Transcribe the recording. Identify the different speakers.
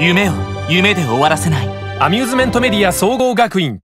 Speaker 1: 夢を夢で終わらせない。
Speaker 2: アミューズメントメディア総合学院。